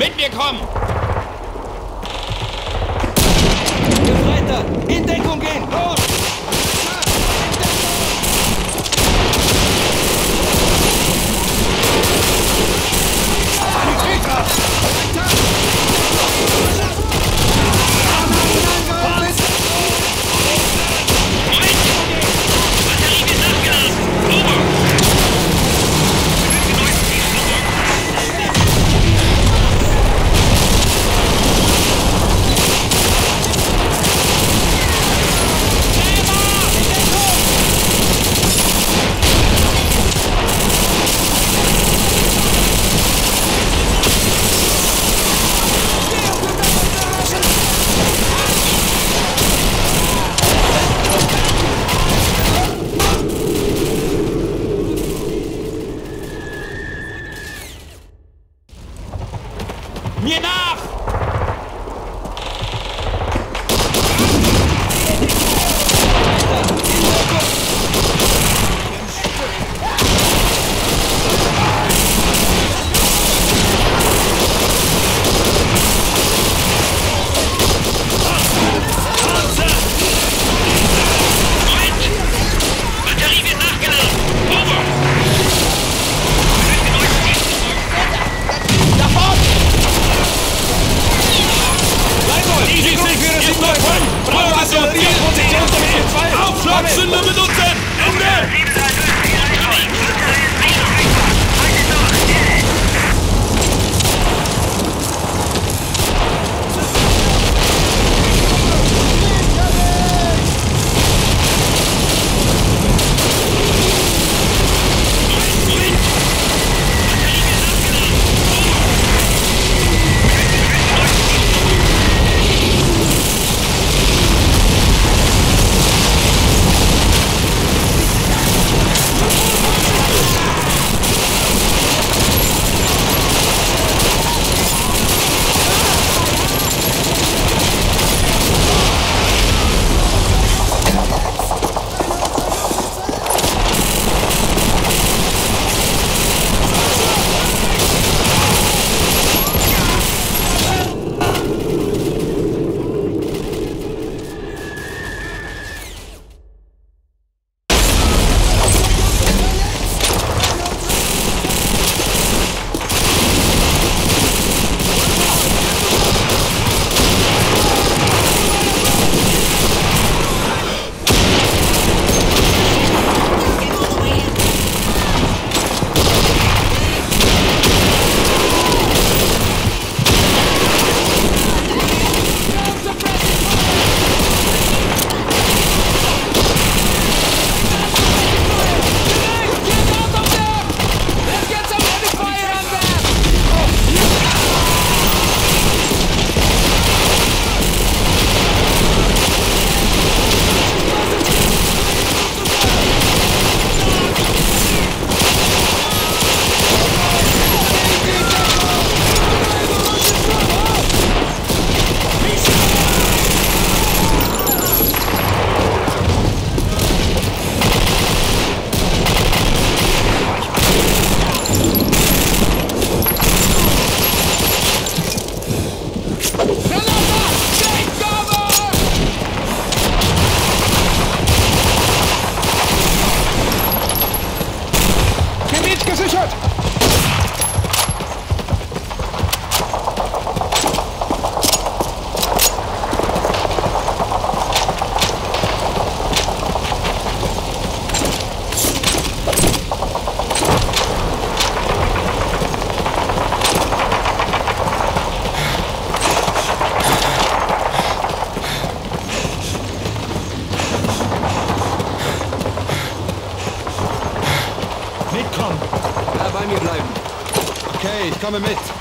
Mit mir kommen! Gefreiter! In Deckung gehen! Los! Mir komme mit.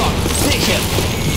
Achtung! Sichern!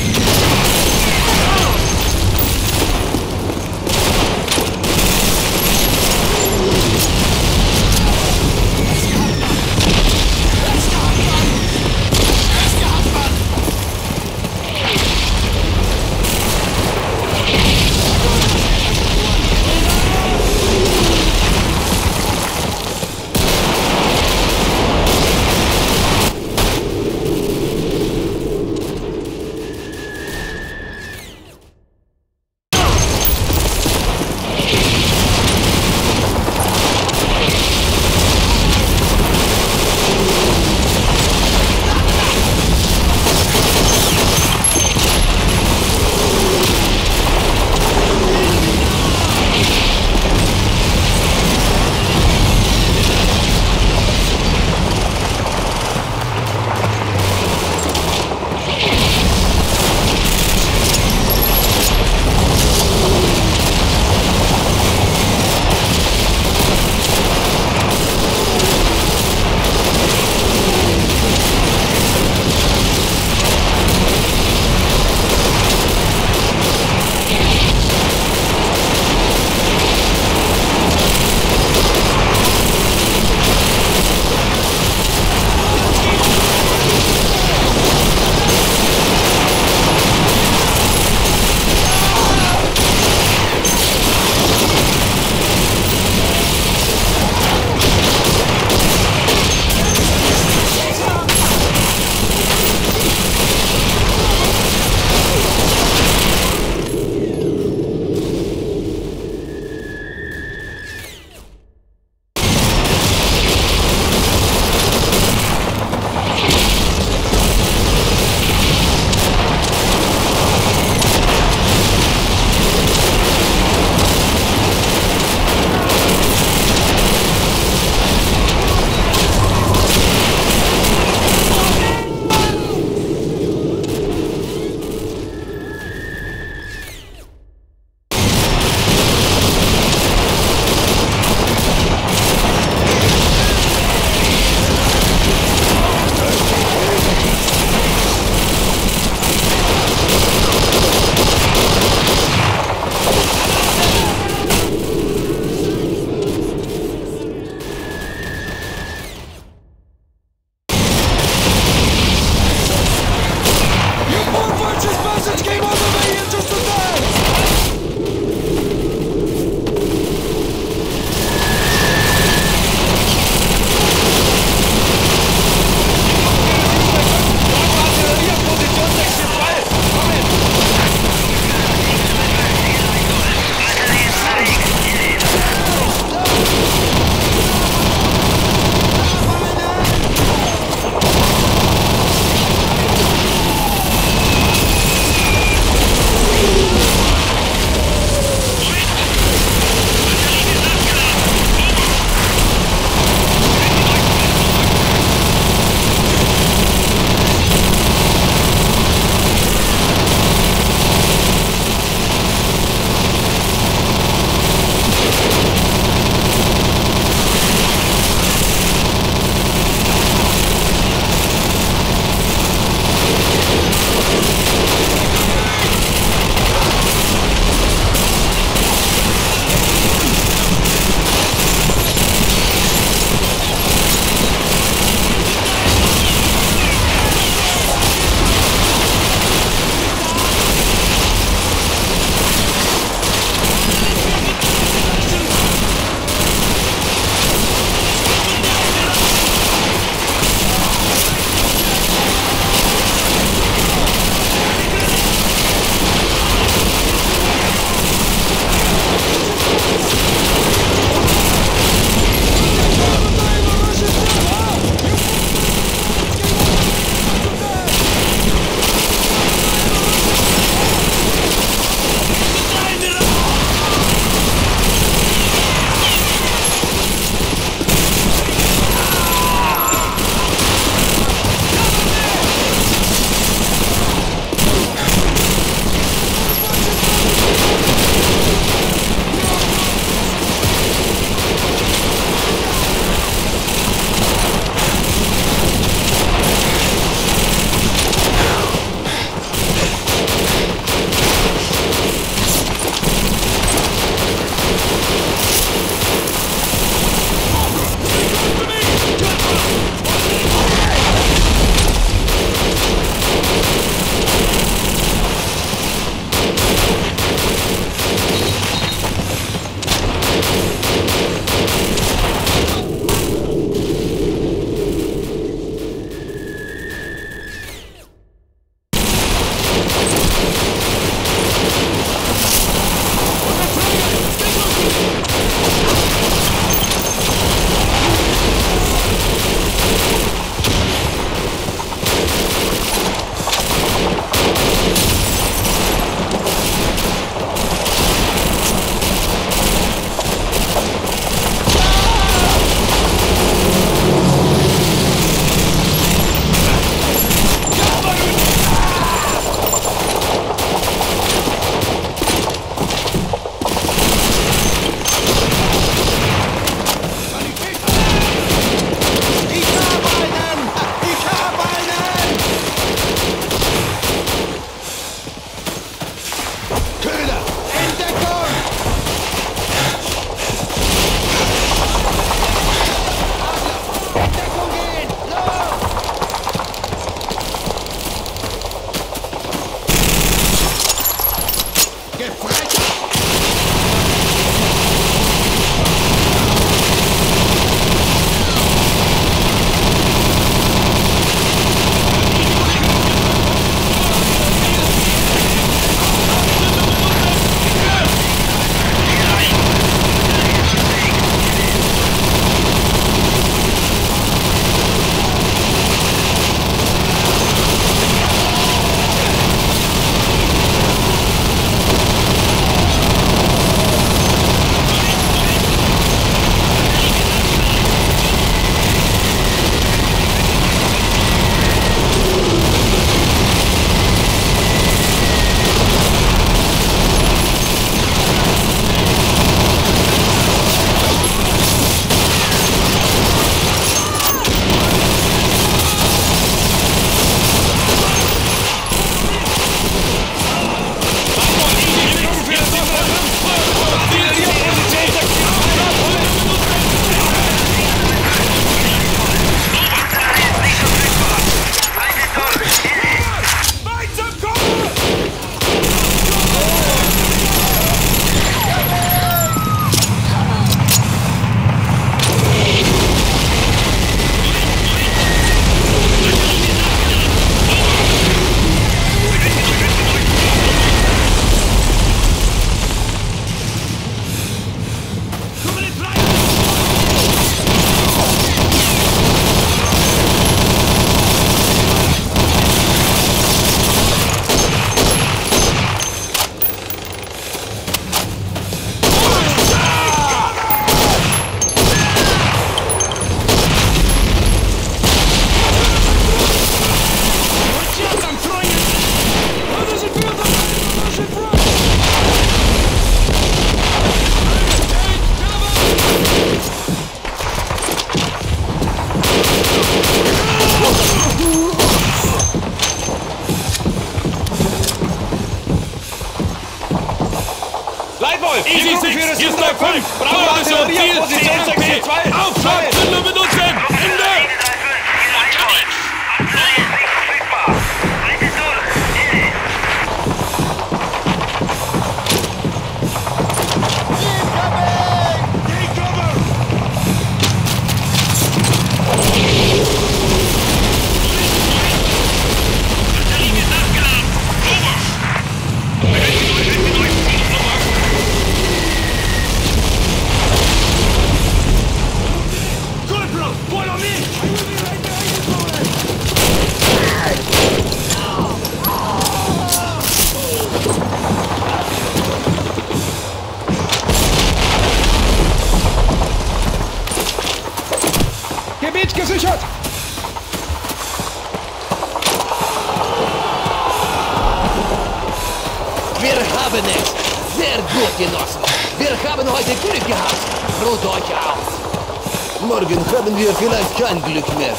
Morgen haben wir vielleicht kein Glück mehr.